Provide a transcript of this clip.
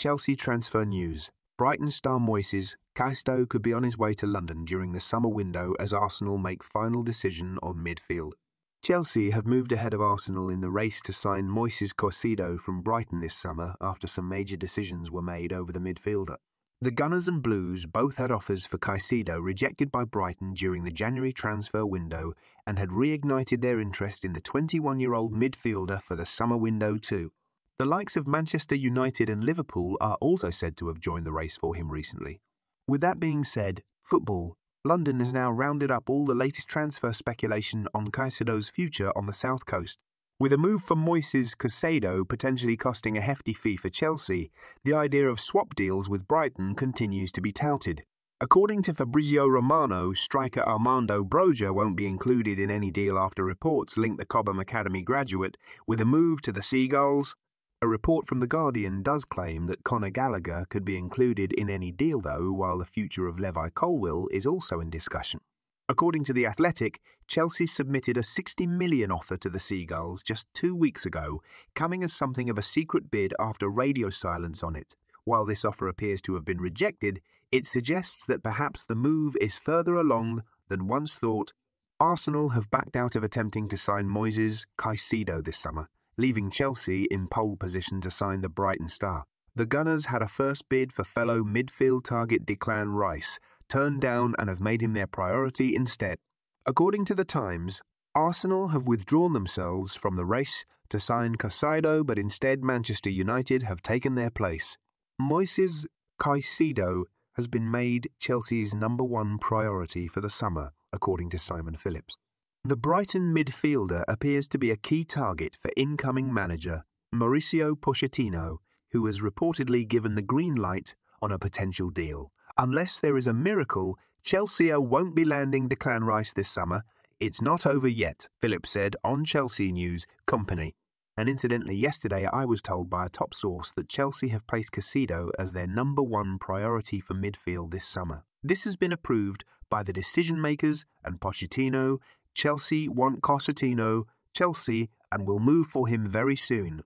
Chelsea transfer news. Brighton star Moises Caicedo could be on his way to London during the summer window as Arsenal make final decision on midfield. Chelsea have moved ahead of Arsenal in the race to sign Moises Caicedo from Brighton this summer after some major decisions were made over the midfielder. The Gunners and Blues both had offers for Caicedo rejected by Brighton during the January transfer window and had reignited their interest in the 21 year old midfielder for the summer window too. The likes of Manchester United and Liverpool are also said to have joined the race for him recently. With that being said, football, London has now rounded up all the latest transfer speculation on Caicedo's future on the south coast. With a move for Moises Caicedo potentially costing a hefty fee for Chelsea, the idea of swap deals with Brighton continues to be touted. According to Fabrizio Romano, striker Armando Broja won't be included in any deal after reports link the Cobham Academy graduate with a move to the Seagulls. A report from The Guardian does claim that Conor Gallagher could be included in any deal, though, while the future of Levi Colwill is also in discussion. According to The Athletic, Chelsea submitted a 60 million offer to the Seagulls just two weeks ago, coming as something of a secret bid after radio silence on it. While this offer appears to have been rejected, it suggests that perhaps the move is further along than once thought. Arsenal have backed out of attempting to sign Moises Caicedo this summer, leaving Chelsea in pole position to sign the Brighton star. The Gunners had a first bid for fellow midfield target Declan Rice, turned down and have made him their priority instead. According to The Times, Arsenal have withdrawn themselves from the race to sign Caicedo, but instead Manchester United have taken their place. Moises Caicedo has been made Chelsea's number one priority for the summer, according to Simon Phillips. The Brighton midfielder appears to be a key target for incoming manager Mauricio Pochettino, who has reportedly given the green light on a potential deal. Unless there is a miracle, Chelsea won't be landing Declan Rice this summer. It's not over yet, Phillips said on Chelsea News Company. And incidentally, yesterday I was told by a top source that Chelsea have placed Caicedo as their number one priority for midfield this summer. This has been approved by the decision makers and Pochettino. Chelsea want Cossetino, Chelsea, and will move for him very soon.